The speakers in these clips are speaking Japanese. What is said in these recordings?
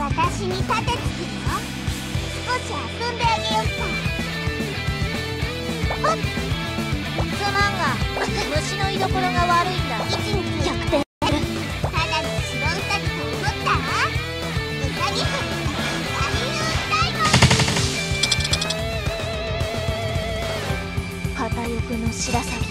私に立てつくよ少し遊んであげようかほっ。すまんが虫の居所が悪いんだ1日100点ただの白ウサギと思っ。たウサギ君アリウーダイモン片翼の白鷺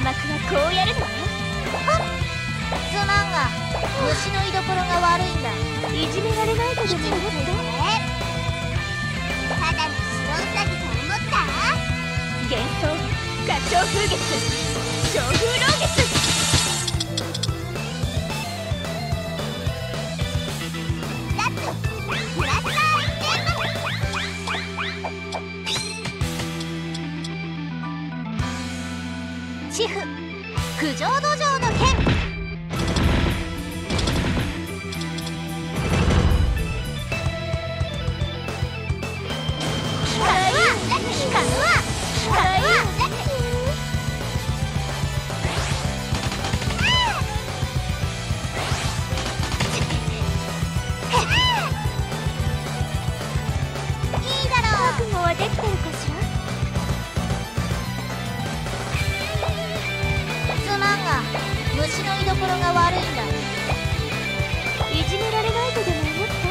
う弾幕はこうやるの？すまんが虫の居所が悪いんだ。いじめられないとでも思ったただの白ウサギと思った？幻想歌唱風月小風浪月チフ。九条土壌の剣。虫の居所が悪いんだいじめられないとでも思った？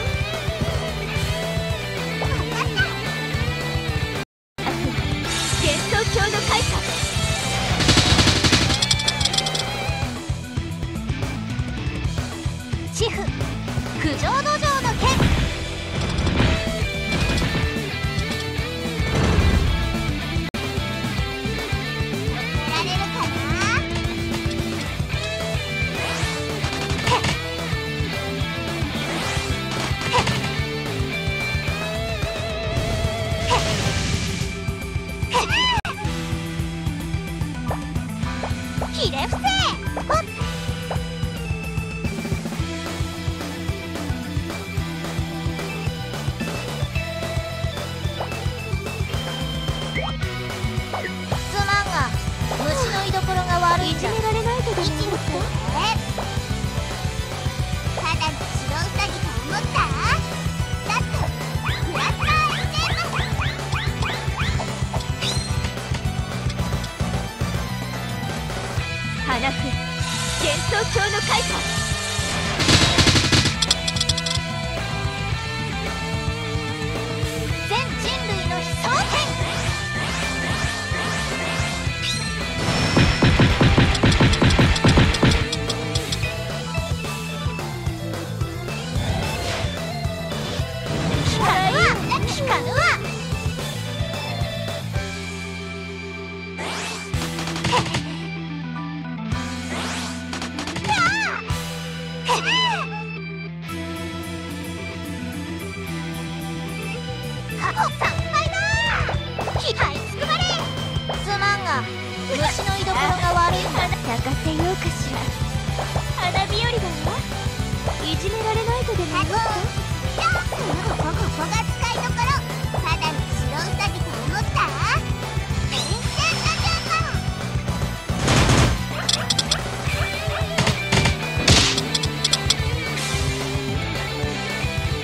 幻想郷の開花チフ九条道場ひれ伏せほっすまんが虫の居所が悪いんじゃ。いじめられないとでも思ったあなく幻想郷の開花すまんが虫の居所が悪いんだ泣かせようかしら花日和だわい。じめられないとでも思ったここここが使いどころただの白ウサギと思った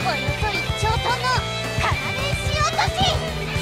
およそ私